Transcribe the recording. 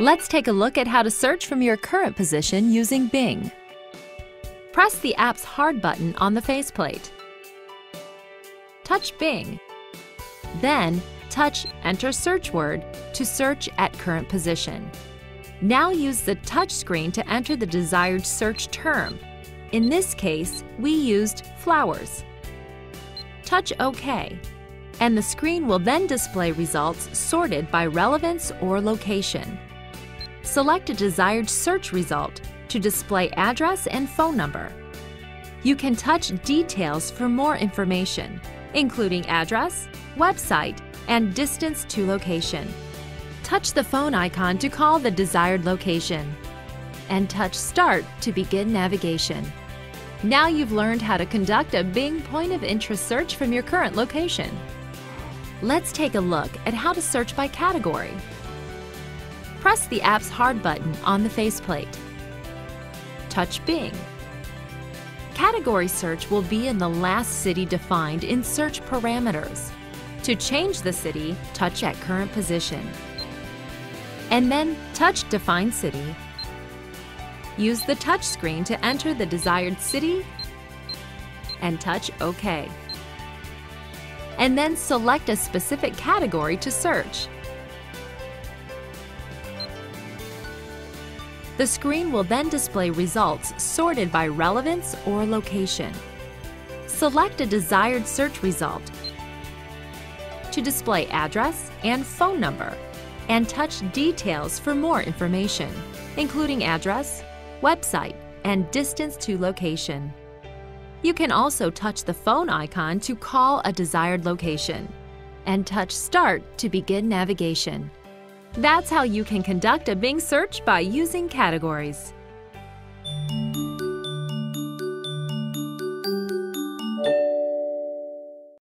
Let's take a look at how to search from your current position using Bing. Press the app's Hard button on the faceplate. Touch Bing. Then, touch Enter Search Word to search at current position. Now use the touch screen to enter the desired search term. In this case, we used flowers. Touch OK, and the screen will then display results sorted by relevance or location. Select a desired search result to display address and phone number. You can touch details for more information, including address, website, and distance to location. Touch the phone icon to call the desired location. And touch Start to begin navigation. Now you've learned how to conduct a Bing point of interest search from your current location. Let's take a look at how to search by category press the app's Hard button on the faceplate. Touch Bing. Category search will be in the last city defined in search parameters. To change the city, touch at current position. And then touch Define City. Use the touch screen to enter the desired city and touch OK. And then select a specific category to search. The screen will then display results sorted by relevance or location. Select a desired search result to display address and phone number and touch Details for more information, including address, website, and distance to location. You can also touch the phone icon to call a desired location and touch Start to begin navigation. That's how you can conduct a Bing search by using categories.